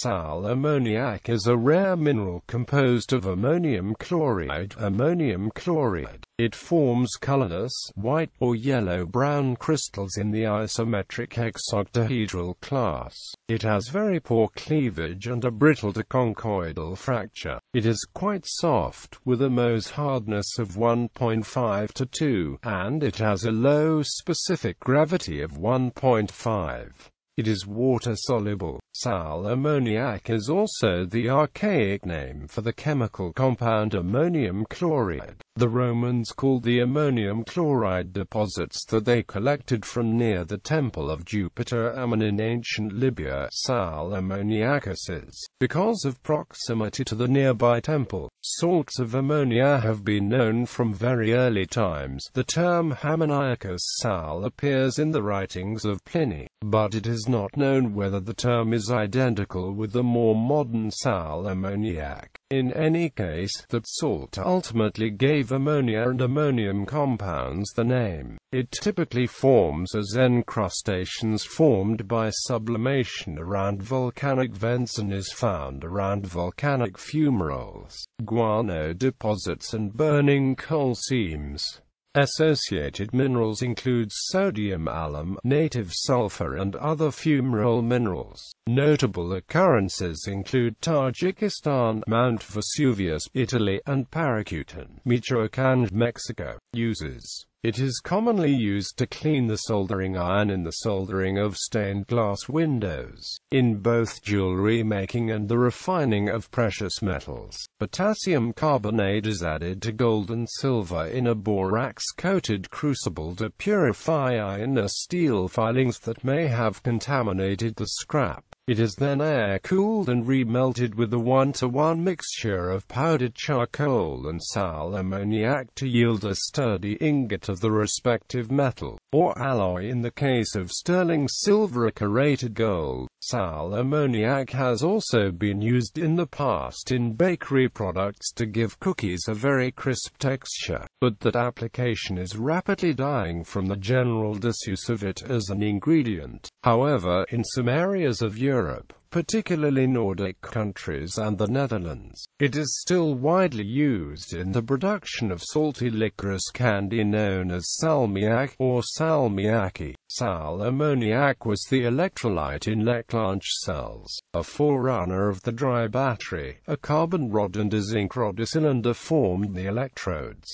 Sal ammoniac is a rare mineral composed of ammonium chloride. Ammonium chloride. It forms colorless, white or yellow-brown crystals in the isometric hexoctahedral class. It has very poor cleavage and a brittle to conchoidal fracture. It is quite soft, with a Mohs hardness of 1.5 to 2, and it has a low specific gravity of 1.5. It is water-soluble. Sal ammoniac is also the archaic name for the chemical compound ammonium chloride. The Romans called the ammonium chloride deposits that they collected from near the temple of Jupiter Ammon in ancient Libya sal ammoniacuses. Because of proximity to the nearby temple, salts of ammonia have been known from very early times. The term ammoniacus sal appears in the writings of Pliny, but it is not known whether the term is identical with the more modern sal ammoniac. In any case, that salt ultimately gave ammonia and ammonium compounds the name. It typically forms as encrustations formed by sublimation around volcanic vents and is found around volcanic fumaroles, guano deposits and burning coal seams. Associated minerals include sodium alum, native sulfur and other fumarole minerals. Notable occurrences include Tajikistan, Mount Vesuvius, Italy, and Paricutin, Michoacán, Mexico. Uses it is commonly used to clean the soldering iron in the soldering of stained glass windows, in both jewelry making and the refining of precious metals. Potassium carbonate is added to gold and silver in a borax-coated crucible to purify iron or steel filings that may have contaminated the scrap. It is then air-cooled and remelted with a one-to-one mixture of powdered charcoal and sal ammoniac to yield a sturdy ingot of the respective metal, or alloy in the case of sterling silver or karated gold. Sal ammoniac has also been used in the past in bakery products to give cookies a very crisp texture, but that application is rapidly dying from the general disuse of it as an ingredient. However, in some areas of Europe, particularly Nordic countries and the Netherlands. It is still widely used in the production of salty licorice candy known as salmiak or salmiakki. Sal ammoniac was the electrolyte in Leclanche cells, a forerunner of the dry battery. A carbon rod and a zinc rod cylinder formed the electrodes.